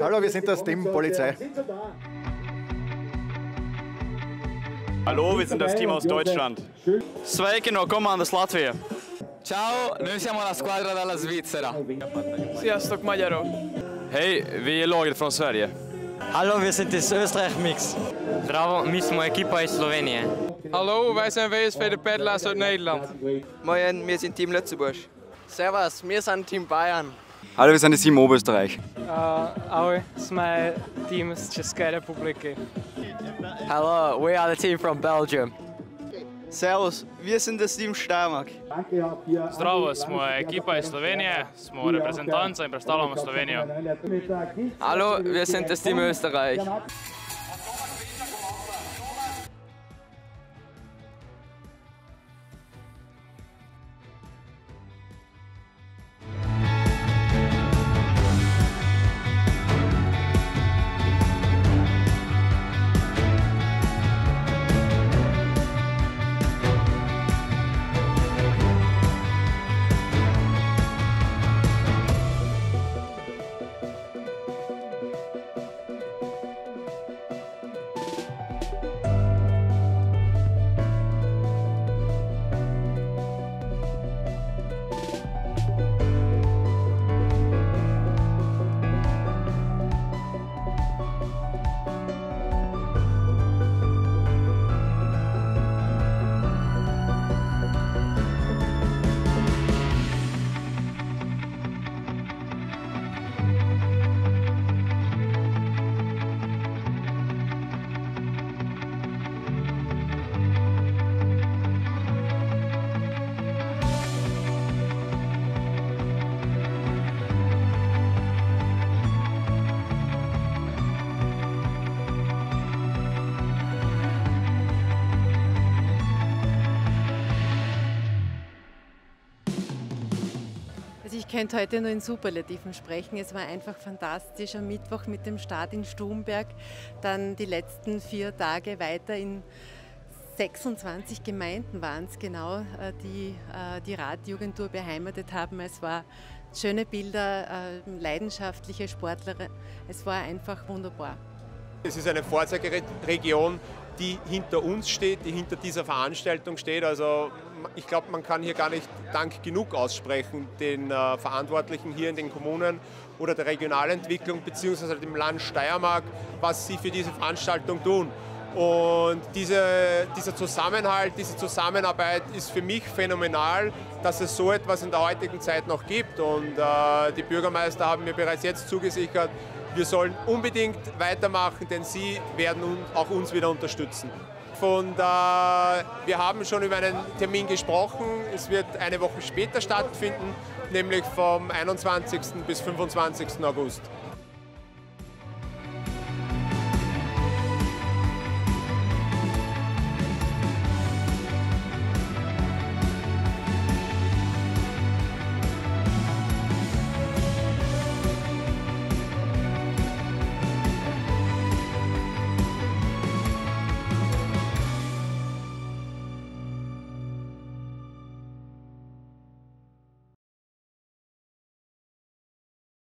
Hallo, wir sind das Team Polizei. Hallo, wir sind das Team aus Deutschland. Sveikino, komandas Latvija. Ciao, noi siamo la squadra dalla Svizzera. Sziasztok magyarok! Hej, vi är laget från Sverige. Hallo, wir sind das Österreich-Mix. Bravo, mi smo ekipa iz Slovenije. Hallo, wij zijn VSV de Pedelaars uit Nederland. Moin, wir sind Team Lützeburg. Servus, wir sind Team Bayern. Hallo, wir sind das Team Oberösterreich. Ahoj, jsme tým z České republiky. Hello, we are the team from Belgium. Servus, wir sind das Team Steiermark. Zdravo, smo ekipa iz Slovenije, smo reprezentanca in predstavljamo Slovenijo. Hallo, wir sind das Team Österreich. Ich könnte heute nur in Superlativen sprechen. Es war einfach fantastisch am Mittwoch mit dem Start in Stromberg, dann die letzten vier Tage weiter in 26 Gemeinden waren es genau, äh, die äh, die Radjugendtour beheimatet haben. Es war schöne Bilder, äh, leidenschaftliche Sportler. Es war einfach wunderbar. Es ist eine Vorzeigeregion, die hinter uns steht, die hinter dieser Veranstaltung steht. Also ich glaube, man kann hier gar nicht Dank genug aussprechen den äh, Verantwortlichen hier in den Kommunen oder der Regionalentwicklung bzw. dem Land Steiermark, was sie für diese Veranstaltung tun. Und diese, dieser Zusammenhalt, diese Zusammenarbeit ist für mich phänomenal, dass es so etwas in der heutigen Zeit noch gibt. Und äh, die Bürgermeister haben mir bereits jetzt zugesichert, wir sollen unbedingt weitermachen, denn sie werden auch uns wieder unterstützen. Und äh, wir haben schon über einen Termin gesprochen. Es wird eine Woche später stattfinden, nämlich vom 21. bis 25. August.